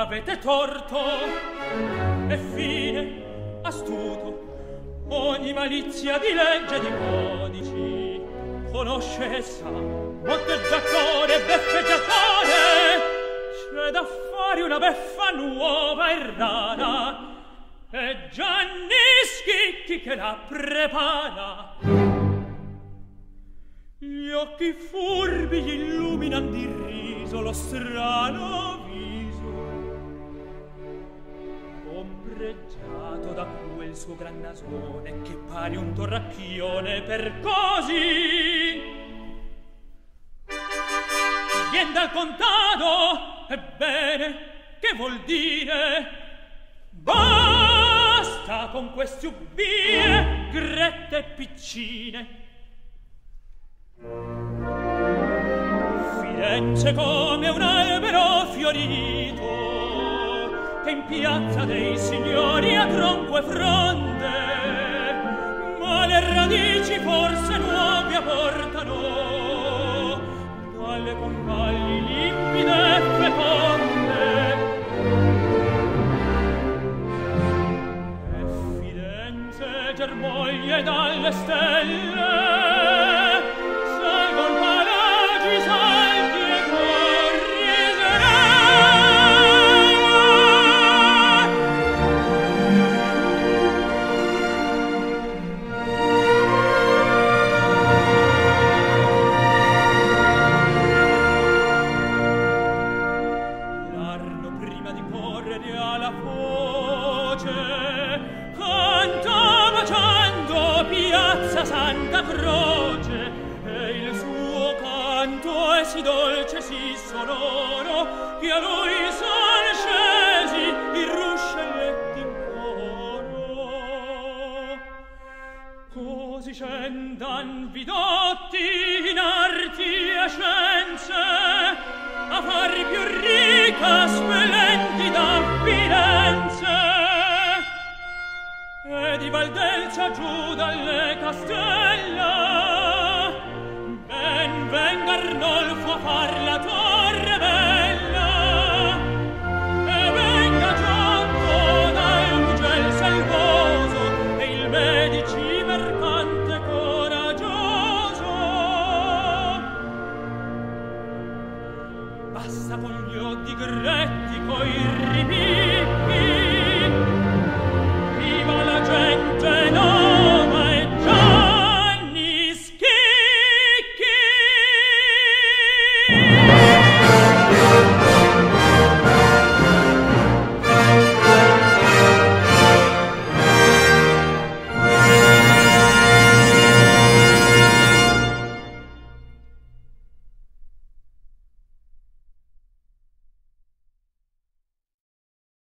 avete torto e fine astuto. Ogni malizia di legge e di codici conosce essa sa. Beffeggiatore c'è da fare una beffa nuova e rara. E Gianni Schicchi che la prepara. Gli occhi furbi gli illuminan di riso lo strano. suo gran nasone che pare un torracchione per così. Vien dal contado ebbene che vuol dire? Basta con queste ubbie grette piccine. Firenze come un albero fiorito piazza dei signori a tronco e fronte. Ma le radici forse nuove apportano dalle convalli limpide e feconde. E Firenze germoglie dalle stelle crede alla voce canta facendo piazza Santa e il suo canto è dolce sì sonoro che a i ruscelletti in coro. Così scendan vidotti in arti e scienze a far più ricca lascia giù dalle castella ben venga Arnolfo a far la torre bella. E venga Giotto dal Mugel salvoso e il medici mercante coraggioso. Passa con gli oddi gretti coi ripini